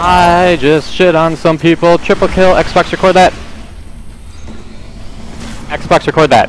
I just shit on some people. Triple kill. Xbox record that. Xbox record that.